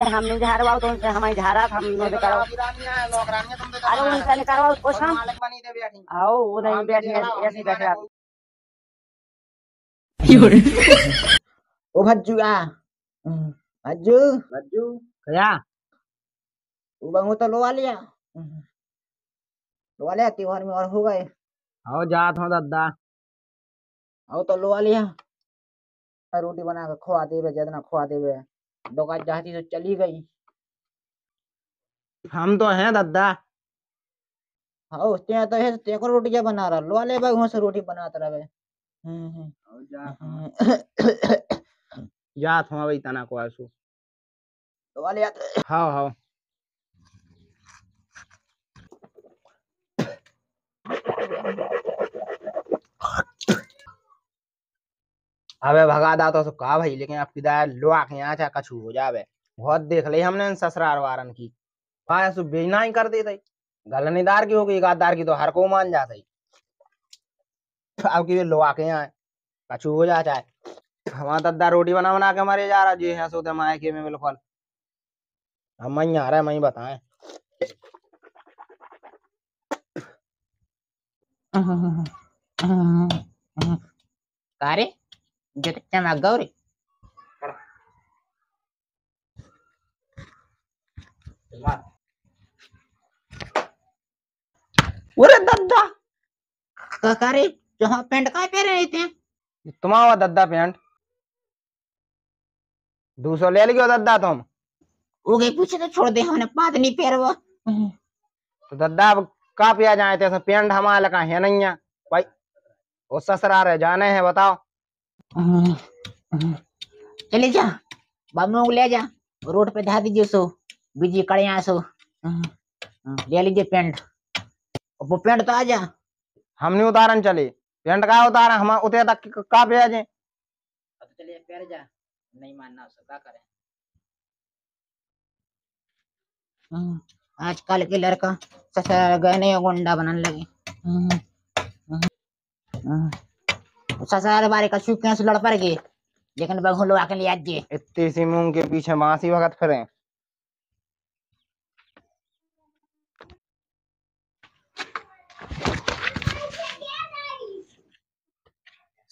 हम नहीं झारवाओ तो उनसे हमारी झारा हम नहीं कराओ अरे उनसे नहीं करवाओ कुछ हम आओ वो नहीं बैठे ऐसे बैठे आप। ओ भज्जू आ। भज्जू। बज्जू क्या? तू बंगो तो लोवा लिया। लोवा लिया त्योहार में और हो गए। आओ जात हूँ दादा। आओ तो लोवा लिया। रोटी बना के खवा देवे जितना खवा देवे। दुकान जाती तो चली गई। हम तो हैं दादा। हाँ उसने तो है तेको रोटी क्या बना रहा? लोवा ले भाई से रोटी बनाता रहे। हम्म, हम्म, हम्म। जात हूँ भाई तना को आसू। लोवा लिया तो हाँ हाँ अबे भगा दा तो कहा भाई, लेकिन अब किदा लोआ के यहाँ चाहे कछु हो जावे बहुत देख ली हमने इन ससुराल वारन की। हाँ सु बेचना ही कर देते। गलनीदार की होगी एकादार की तो हर को मान जाता। ही अब की लोआ के यहाँ कछु हो जा चाहे। हमारा दद्दा रोटी बना बना के मरे जा रहा जी है सोते माए के में बिल्कुल। हम मई आ रहा है मई बताएँ चमक गौरी अरे दद्दा। जहाँ पेंट का पहने रहे थे? तुम्हारा दद्दा पेंट। दो सौ ले लियो दद्दा तुम। वो गई पूछे तो छोड़ दे हमने नहीं पहरवा तो दद्दा अब का पिया जाए थे? पेंट हमारे लगा है नहीं भाई वो ससुरा रहे जाने हैं बताओ। चले जा बाबू को ले जा रोड पे धा दीजिए सो बीजी कड़िया सो। ले लीजिए पेंट। वो पेंट तो आ जा। हम नहीं उतारन चले। पेंट का उतारा हम उतरे तक का पिया जाए चलिए पैर जा। नहीं मानना उसको क्या करें? आजकल के लड़का ससुर गए नहीं गुंडा बनने लगे। ससुर बारे का चुप से लड़ पड़ गए लेकिन बहू लोग आके ले आज इतनी सी मूंग के पीछे बांसी वक्त फिरे।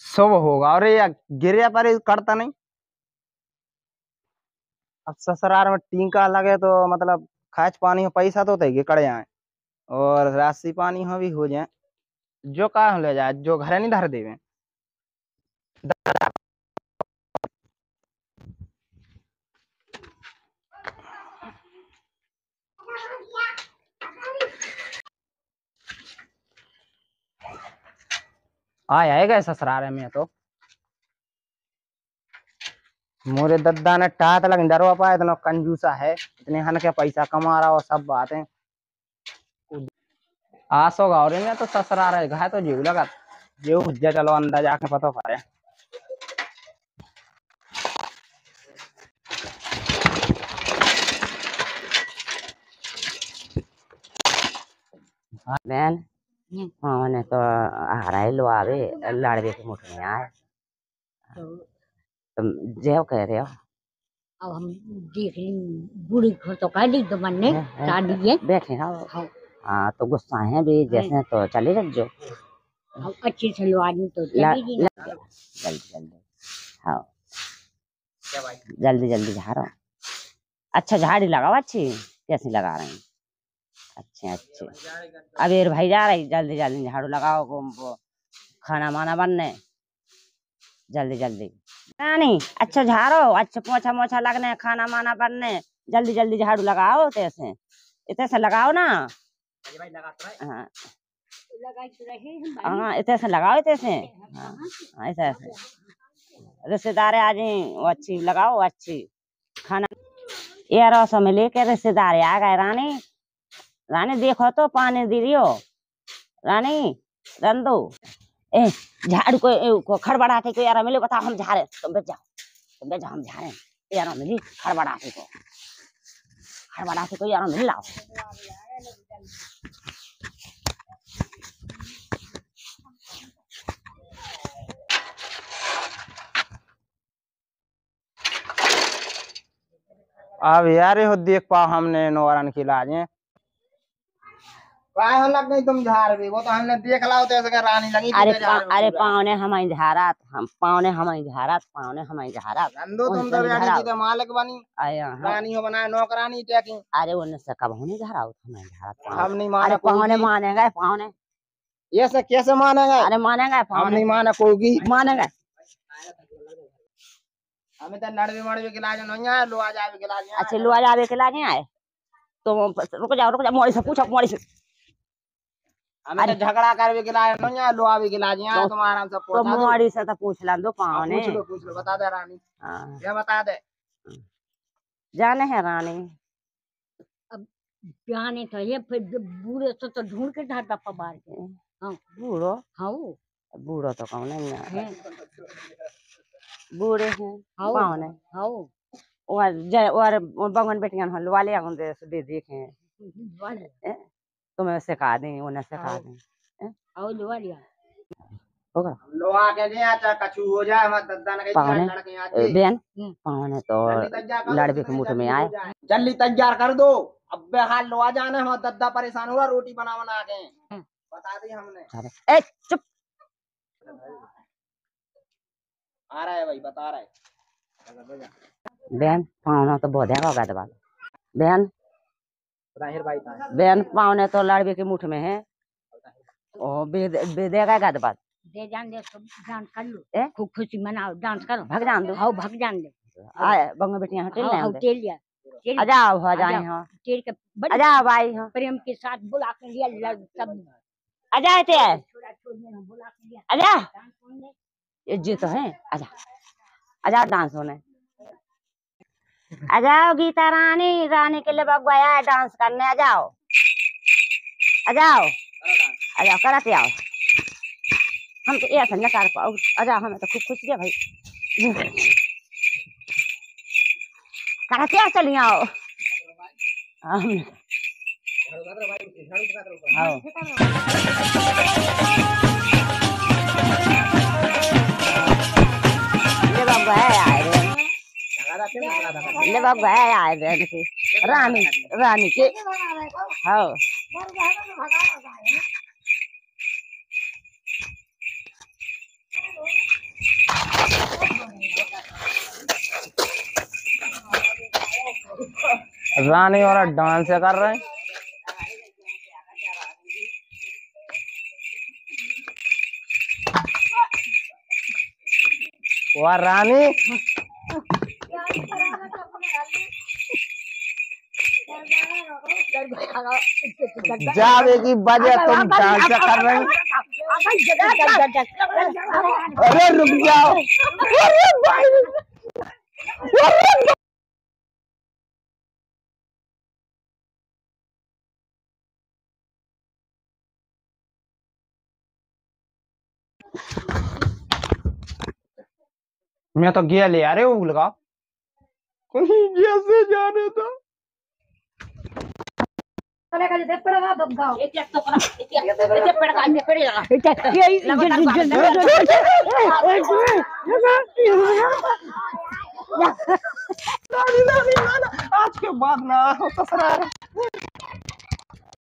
सब होगा। और ये गिरिया पर करता नहीं। अब ससुराल में टीका लगे तो मतलब खाच पानी हो पैसा तो तय कड़ जाए और राशि पानी हो भी हो जाए। जो का ले जाए, जो घरे नहीं धर देवे। गए ससुराल में तो? मोरे दद्दा ने टाट लग डरवा पाया, इतना कंजूसा है। इतने हन के पैसा कमा रहा हो, सब बातें। आसो गौरी में तो ससुराल है तो जीव लगा? जीव हुज्जा चलो, अंदर जाके पता करे। बहन हाँ मैंने तो आ रहा है लो आवे लाड़वे के मुठ में आए। तुम जेव कह रहे हो? अब हम देख ली बूढ़ी को तो कह दी तो हैं, हैं, शादी है बैठे हो। हाँ। हाँ तो गुस्सा है भी जैसे तो चले रख जो। अच्छी से लो आदमी तो जल्दी जल्दी। हाँ। जल्दी जल्दी झाड़ो। अच्छा झाड़ी लगाओ अच्छी कैसी लगा रहे हैं। अच्छे अच्छे। अबीर भाई जा रही जल्दी जल्दी झाड़ू लगाओ खाना माना बनने। जल्दी जल्दी। नहीं अच्छा झाड़ो अच्छा पोछा मोछा लगने खाना माना बनने। जल्दी जल्दी झाड़ू लगाओ तैसे इतने से लगाओ ना। हाँ। तो रहे हम भाई। हाँ इतने से लगाओ इतने से। हाँ हाँ, ऐसे ऐसे रिश्तेदार आ जाए वो अच्छी लगाओ अच्छी। खाना। ये रसों में लेके रिश्तेदार आ गए रानी। रानी देखो तो पानी दे हो रानी रंदो ए झाड़ू को, को खड़बड़ा के कोई यार मिले बताओ हम झाड़े तुम बैठ जाओ तुम बैठ जाओ हम झाड़े यार मिली खड़बड़ा के को? खड़बड़ा के कोई यार मिल? लाओ अब यार हो देख पाओ हमने नौरन की लाजे काय तुम भी वो तो हमने देख ला तो ऐसे रानी लगी अरे पा- अरे पावने हमारी झारात हम हमारी झारात पावने हमारी झारात। तुम तो की मालिक बनी। रानी हो बनाए नौकरानी टैकिंग अरे से कब होने झारात हमारी झारात हम। नहीं अरे माने पावने कोई मानेंगे पावने ये से कैसे मानेगा? अरे मानेंगे हम नहीं माने कोई की मानेंगे। हमें तो लड़वे मड़वे के लाज नहीं आए लो आ जावे के लाज अच्छे लोआ जावे के लागे आए? तो रुक जाओ रुक जाओ मोड़ी से पूछो मोड़ी से। हमें तो झगड़ा करवे के लाज नहीं आए लो आवे के लाज यहाँ तो- तुम्हारा सब तो पहुँचा दो मोड़ी से तो पूछ ला दो हाँ, पावने पूछ लो पूछ लो बता दे रानी हाँ, ये बता दे जाने है रानी अब जाने तो ये फिर बूढ़े से तो ढूंढ के ढाटा पबार के हाँ बूढ़ो हाँ बूढ़ो तो कौन है हैं बूढ़े हैं हाँ पावने हाँ और जय और बगन बेटियाँ हल वाले आगन दे से दे देखे वाले तुम्हें सिखा दें उन्हें सिखा हाँ। दें हाँ? वालिया होगा? लो आके जे आचा कछु हो जाए मत दद्दा न पावने, कहीं लड़के आते। बेन हम्म। तो जल्दी तैयार लड़के के मुठ में आए। जल्दी तैयार कर दो। अब हाल लो आ जाने हम दद्दा परेशान हुआ रोटी बना बना के। हम्म। बता दी हमने। ए चुप। आ रहा है भाई बता रहा है। बेन पावना तो बहुत है होगा दबा बेन राहिर भाई था तो लड़के के मुठ में है। ओ गदबा दे जान दे सब डांस कर लो। ए? खूब खुशी मनाओ डांस करो। भग जान दो। हाँ भग जान दे। आए बंग बेटियाँ हटे हाँ ले हाँ लिया अजाओ हो जाए। हाँ। तेल के बड़े अजाओ भाई हाँ। प्रेम के साथ बुला के लिया सब। ते। डांस करने ये जी तो है। आजा आजा डांस होने। आ जाओ गीता रानी रानी के लिए बगवाया है डांस करने, आ जाओ। आ जाओ। आ जाओ कराते आओ हम तो ऐसा न कर पाओ। आ जाओ, हमें तो खूब खुशी है भाई। कराते आओ। चलिए आओ। ले बगवाया आए ले बगवाया आए रे इनकी रानी रानी के हाँ रानी और डांस कर रहे हैं। वाह, रानी। जावे की वजह तुम डांस कर रहे हैं। अरे रुक जाओ। अरे भाई। मैं तो गया ले आ रहे हो लगा कोई जैसे जाने तो आज के बाद ना हो